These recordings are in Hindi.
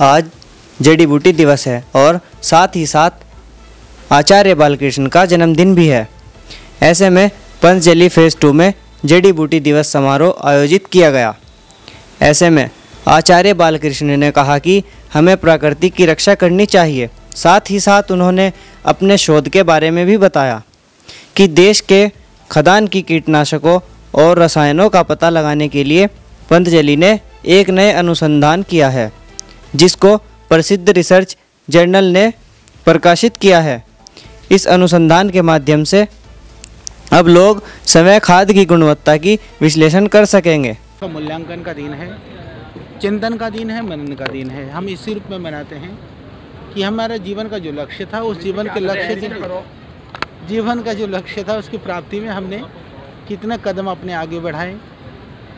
आज जड़ी बूटी दिवस है और साथ ही साथ आचार्य बालकृष्ण का जन्मदिन भी है। ऐसे में पंचजली फ़ेज़ टू में जड़ी बूटी दिवस समारोह आयोजित किया गया। ऐसे में आचार्य बालकृष्ण ने कहा कि हमें प्रकृति की रक्षा करनी चाहिए। साथ ही साथ उन्होंने अपने शोध के बारे में भी बताया कि देश के खदान की कीटनाशकों और रसायनों का पता लगाने के लिए पंतजलि ने एक नए अनुसंधान किया है। जिसको प्रसिद्ध रिसर्च जर्नल ने प्रकाशित किया है। इस अनुसंधान के माध्यम से अब लोग समय खाद की गुणवत्ता की विश्लेषण कर सकेंगे। तो मूल्यांकन का दिन है, चिंतन का दिन है, मनन का दिन है। हम इसी रूप में मनाते हैं कि हमारा जीवन का जो लक्ष्य था, उस जीवन के लक्ष्य जीवन का जो लक्ष्य था, उसकी प्राप्ति में हमने कितने कदम अपने आगे बढ़ाए,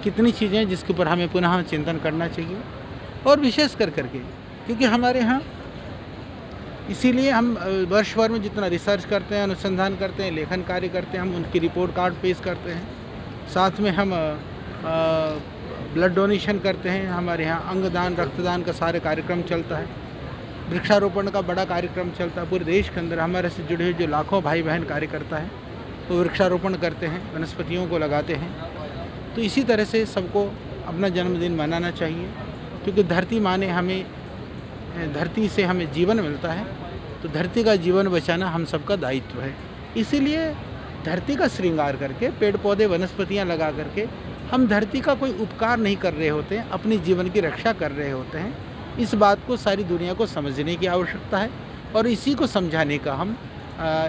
कितनी चीज़ें जिसके ऊपर हमें पुनः चिंतन करना चाहिए। और विशेष कर करके, क्योंकि हमारे यहाँ इसीलिए हम वर्ष भर में जितना रिसर्च करते हैं, अनुसंधान करते हैं, लेखन कार्य करते हैं, हम उनकी रिपोर्ट कार्ड पेश करते हैं। साथ में हम ब्लड डोनेशन करते हैं। हमारे यहाँ अंगदान, रक्तदान का सारे कार्यक्रम चलता है। वृक्षारोपण का बड़ा कार्यक्रम चलता है पूरे देश के अंदर। हमारे से जुड़े हुए जो लाखों भाई बहन कार्यकर्ता हैं, वो तो वृक्षारोपण करते हैं, वनस्पतियों को लगाते हैं। तो इसी तरह से सबको अपना जन्मदिन मनाना चाहिए। क्योंकि धरती माँ ने हमें, धरती से हमें जीवन मिलता है तो धरती का जीवन बचाना हम सबका दायित्व है। इसीलिए धरती का श्रृंगार करके पेड़ पौधे वनस्पतियाँ लगा करके, हम धरती का कोई उपकार नहीं कर रहे होते हैं, अपने जीवन की रक्षा कर रहे होते हैं। इस बात को सारी दुनिया को समझने की आवश्यकता है और इसी को समझाने का हम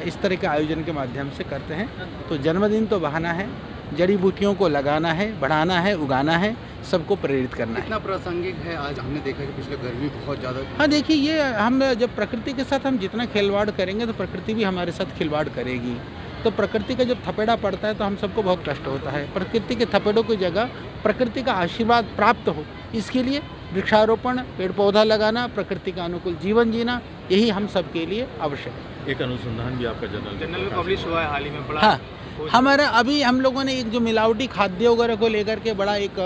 इस तरह के आयोजन के माध्यम से करते हैं। तो जन्मदिन तो बहाना है, जड़ी बूटियों को लगाना है, बढ़ाना है, उगाना है सबको प्रेरित करना है। प्रासंगिक है आज? हमने देखा कि पिछले गर्मी बहुत ज़्यादा हाँ देखिए ये हम जब प्रकृति के साथ हम जितना खिलवाड़ करेंगे तो प्रकृति भी हमारे साथ खिलवाड़ करेगी। तो प्रकृति का जब थपेड़ा पड़ता है तो हम सबको बहुत कष्ट होता है। प्रकृति के थपेड़ों की जगह प्रकृति का आशीर्वाद प्राप्त हो इसके लिए वृक्षारोपण पेड़ पौधा लगाना प्रकृति का अनुकूल जीवन जीना यही हम सबके लिए आवश्यक है। एक अनुसंधान भी आपका जनरल जनरल में पब्लिश हुआ है हाल ही में बड़ा हाँ। हमारा अभी हम लोगों ने एक जो मिलावटी खाद्य वगैरह को लेकर के बड़ा एक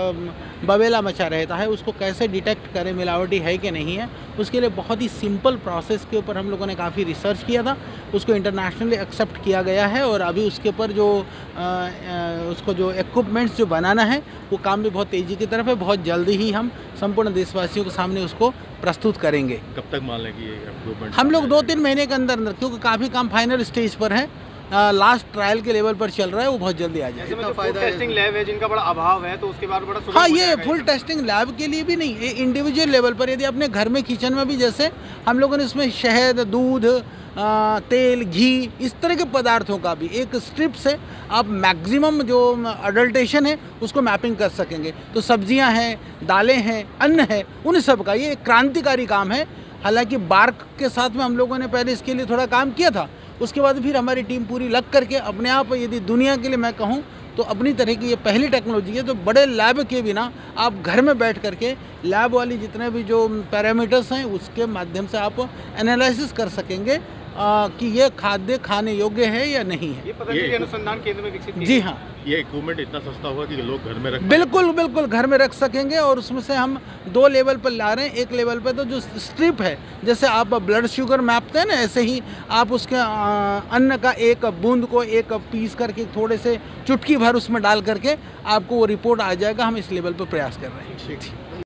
बवेला मचा रहता है उसको कैसे डिटेक्ट करें मिलावटी है कि नहीं है उसके लिए बहुत ही सिंपल प्रोसेस के ऊपर हम लोगों ने काफ़ी रिसर्च किया था उसको इंटरनेशनली एक्सेप्ट किया गया है और अभी उसके ऊपर जो अ, अ, उसको जो इक्विपमेंट्स जो बनाना है वो काम भी बहुत तेज़ी की तरफ़ है बहुत जल्दी ही हम संपूर्ण देशवासियों के सामने उसको प्रस्तुत करेंगे। कब तक मान लें कि ये इम्प्रूवमेंट हम लोग दो तीन महीने के अंदर अंदर क्योंकि काफ़ी काम फाइनल स्टेज पर है लास्ट ट्रायल के लेवल पर चल रहा है वो बहुत जल्दी आ जाएगा। फ़ायदा टेस्टिंग लैब है जिनका बड़ा अभाव है तो उसके बाद बड़ा हाँ ये फुल टेस्टिंग लैब के लिए भी नहीं ये इंडिविजुअल लेवल पर यदि अपने घर में किचन में भी जैसे हम लोगों ने इसमें शहद दूध आ, तेल घी इस तरह के पदार्थों का भी एक स्ट्रिप से आप मैक्सिमम जो अडल्टेशन है उसको मैपिंग कर सकेंगे। तो सब्ज़ियाँ हैं दालें हैं अन्न है उन सब का ये एक क्रांतिकारी काम है। हालाँकि बार्क के साथ में हम लोगों ने पहले इसके लिए थोड़ा काम किया था उसके बाद फिर हमारी टीम पूरी लग करके अपने आप यदि दुनिया के लिए मैं कहूँ तो अपनी तरह की ये पहली टेक्नोलॉजी है तो बड़े लैब के बिना आप घर में बैठ करके लैब वाली जितने भी जो पैरामीटर्स हैं, उसके माध्यम से आप एनालिसिस कर सकेंगे। आ, कि ये खाद्य खाने योग्य है या नहीं है? ये पतंजलि ये- अनुसंधान केंद्र में विकसित जी हाँ। ये इक्विपमेंट इतना सस्ता होगा कि लोग घर में रख बिल्कुल बिल्कुल घर में रख सकेंगे और उसमें से हम दो लेवल पर ला रहे हैं। एक लेवल पर तो जो स्ट्रिप है जैसे आप ब्लड शुगर मैपते हैं ना ऐसे ही आप उसके अन्न का एक बूंद को एक पीस करके थोड़े से चुटकी भर उसमें डाल करके आपको वो रिपोर्ट आ जाएगा। हम इस लेवल पर प्रयास कर रहे हैं।